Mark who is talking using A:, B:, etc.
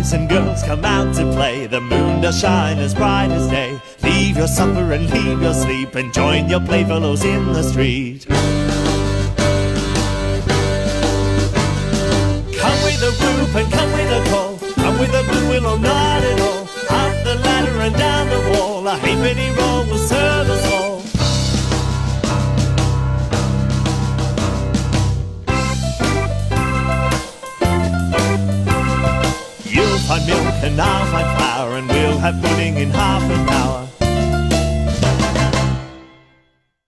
A: boys and girls come out to play. The moon does shine as bright as day. Leave your supper and leave your sleep and join your playfellows in the street. Come with a whoop and come with a call. Come with a blue willow, not at all. Up the ladder and down the wall. A halfpenny roll You'll milk and I'll flour and we'll have pudding